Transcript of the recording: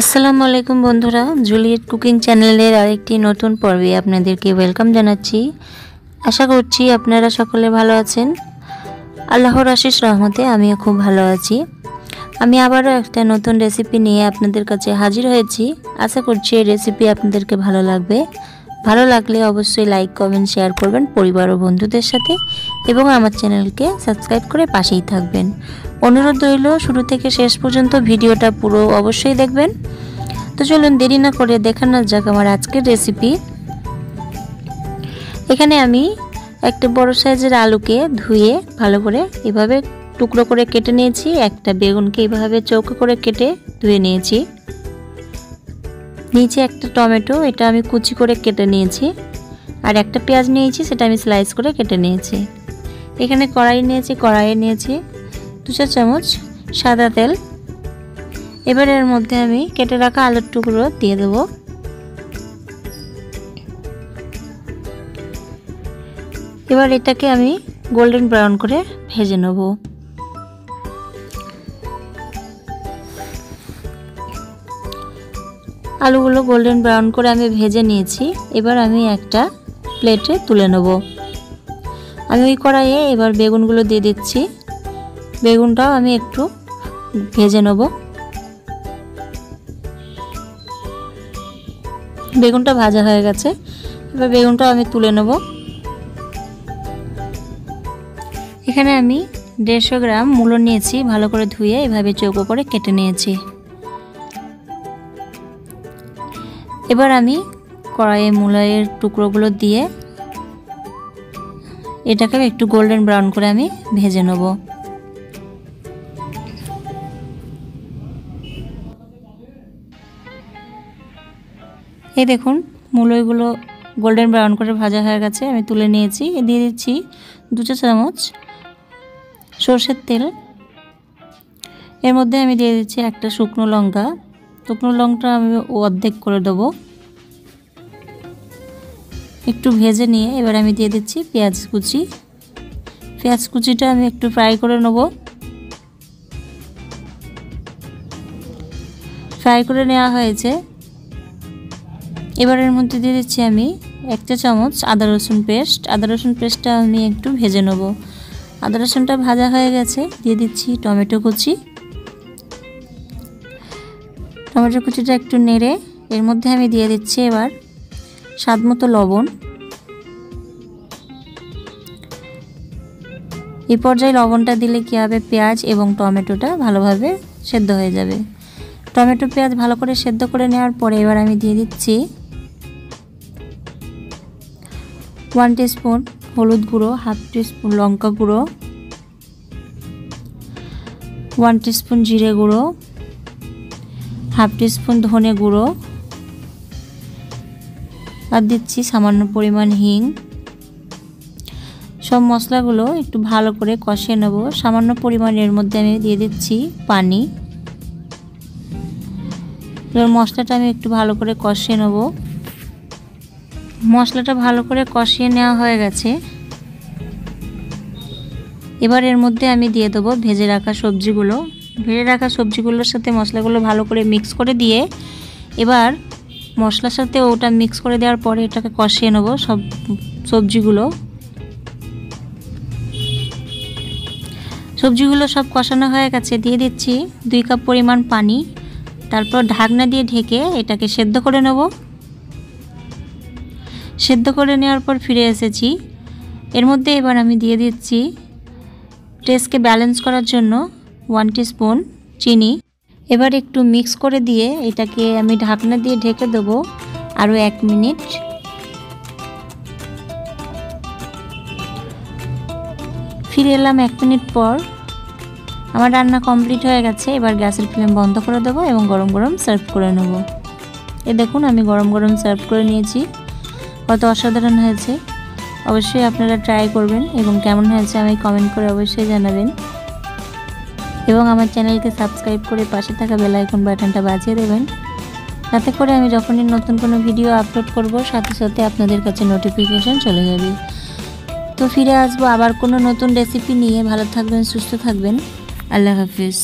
আসসালামু আলাইকুম বন্ধুরা, জুলিয়েট কুকিং চ্যানেলের আরেকটি নতুন পর্বে আপনাদেরকে ওয়েলকাম জানাচ্ছি। আশা করছি আপনারা সকলে ভালো আছেন। আল্লাহর আশিস রহমতে আমিও খুব ভালো আছি। আমি আবারও একটা নতুন রেসিপি নিয়ে আপনাদের কাছে হাজির হয়েছি। আশা করছি এই রেসিপি আপনাদেরকে ভালো লাগবে। ভালো লাগলে অবশ্যই লাইক কমেন্ট শেয়ার করবেন পরিবার ও বন্ধুদের সাথে। এবং আমার চ্যানেলকে সাবস্ক্রাইব করে পাশেই থাকবেন। অনুরোধ রইল, শুরু থেকে শেষ পর্যন্ত ভিডিওটা পুরো অবশ্যই দেখবেন। তো চলুন দেরি না করে দেখানো যাক আমার আজকের রেসিপি এখানে আমি একটা বড় সাইজের আলুকে ধুয়ে ভালো করে এভাবে টুকরো করে কেটে নিয়েছি, একটা বেগুনকে এভাবে চৌকো করে কেটে ধুয়ে নিয়েছি। নিচে একটা টমেটো, এটা আমি কুচি করে কেটে নিয়েছি। আর একটা পেঁয়াজ নিয়েছি, সেটা আমি স্লাইস করে কেটে নিয়েছি। এখানে কড়াই নিয়েছি, কড়াইয়ে নিয়েছি দু চার চামচ সাদা তেল। এবার এর মধ্যে আমি কেটে রাখা আলুর টুকরো দিয়ে দেব। এবার এটাকে আমি গোল্ডেন ব্রাউন করে ভেজে নেব। আলুগুলো গোল্ডেন ব্রাউন করে আমি ভেজে নিয়েছি। এবার আমি একটা প্লেটে তুলে নেব। আমি ওই কড়াইয়ে এবার বেগুনগুলো দিয়ে দিচ্ছি। বেগুনটাও আমি একটু ভেজে নেব। বেগুনটা ভাজা হয়ে গেছে। এবার বেগুনটাও আমি তুলে নেব। এখানে আমি দেড়শো গ্রাম মূলো নিয়েছি, ভালো করে ধুয়ে এভাবে চৌকো করে কেটে নিয়েছি। এবার আমি কড়াইয়ে মূলাইয়ের টুকরোগুলো দিয়ে এটাকে একটু গোল্ডেন ব্রাউন করে আমি ভেজে নেব। এই দেখুন, মূলইগুলো গোল্ডেন ব্রাউন করে ভাজা হয়ে গেছে, আমি তুলে নিয়েছি। দিয়ে দিচ্ছি দু চা চামচ সর্ষের তেল। এর মধ্যে আমি দিয়ে দিচ্ছি একটা শুকনো লঙ্কা। শুকনো লঙ্কা আমি অর্ধেক করে দেবো। একটু ভেজে নিয়ে এবার আমি দিয়ে দিচ্ছি পেঁয়াজ কুচি। পেঁয়াজ কুচিটা আমি একটু ফ্রাই করে নেব। ফ্রাই করে নেওয়া হয়েছে। এবারের মধ্যে দিয়ে দিচ্ছি আমি একটা চামচ আদা রসুন পেস্ট। আদা রসুন পেস্টটা আমি একটু ভেজে নেব। আদা রসুনটা ভাজা হয়ে গেছে। দিয়ে দিচ্ছি টমেটো কুচি। টমেটো কুচিটা একটু নেড়ে এর মধ্যে আমি দিয়ে দিচ্ছি এবার স্বাদ মতো লবণ। এই পর্যায়ে লবণটা দিলে কী হবে? পেঁয়াজ এবং টমেটোটা ভালোভাবে সেদ্ধ হয়ে যাবে। টমেটো, পেঁয়াজ ভালো করে সেদ্ধ করে নেওয়ার পরে এবার আমি দিয়ে দিচ্ছি ওয়ান স্পুন হলুদ গুঁড়ো, হাফ স্পুন লঙ্কা গুঁড়ো, ওয়ান স্পুন জিরে গুঁড়ো, হাফ স্পুন ধনে গুঁড়ো আর দিচ্ছি সামান্য পরিমাণ হিং। সব মশলাগুলো একটু ভালো করে কষিয়ে নেব। সামান্য পরিমাণের মধ্যে আমি দিয়ে দিচ্ছি পানি। এবার মশলাটা আমি একটু ভালো করে কষিয়ে নেব। মশলাটা ভালো করে কষিয়ে নেওয়া হয়ে গেছে। এবার এর মধ্যে আমি দিয়ে দেবো ভেজে রাখা সবজিগুলো। ভেজে রাখা সবজিগুলোর সাথে মশলাগুলো ভালো করে মিক্স করে দিয়ে এবার মশলার সাথে ওটা মিক্স করে দেওয়ার পরে এটাকে কষিয়ে নেব সব সবজিগুলো। সবজিগুলো সব কষানো হয়ে গেছে, দিয়ে দিচ্ছি দুই কাপ পরিমাণ পানি। তারপর ঢাকনা দিয়ে ঢেকে এটাকে সেদ্ধ করে নেব। সেদ্ধ করে নেওয়ার পর ফিরে এসেছি। এর মধ্যে এবার আমি দিয়ে দিচ্ছি টেস্টকে ব্যালেন্স করার জন্য ওয়ান স্পুন চিনি। এবার একটু মিক্স করে দিয়ে এটাকে আমি ঢাকনা দিয়ে ঢেকে দেবো আরও এক মিনিট। ফিরে এলাম এক মিনিট পর। আমার রান্না কমপ্লিট হয়ে গেছে, এবার গ্যাসের ফ্লেম বন্ধ করে দেবো এবং গরম গরম সার্ভ করে নেব। এ দেখুন, আমি গরম গরম সার্ভ করে নিয়েছি। কত অসাধারণ হয়েছে। অবশ্যই আপনারা ট্রাই করবেন এবং কেমন হয়েছে আমি কমেন্ট করে অবশ্যই জানাবেন। এবং আমার চ্যানেলকে সাবস্ক্রাইব করে পাশে থাকা বেলাইকন বাটনটা বাজিয়ে দেবেন। তাতে করে আমি যখনই নতুন কোনো ভিডিও আপলোড করব, সাথে সাথে আপনাদের কাছে নোটিফিকেশান চলে যাবে। তো ফিরে আসব আবার কোনো নতুন রেসিপি নিয়ে। ভালো থাকবেন, সুস্থ থাকবেন। আল্লাহ হাফিজ।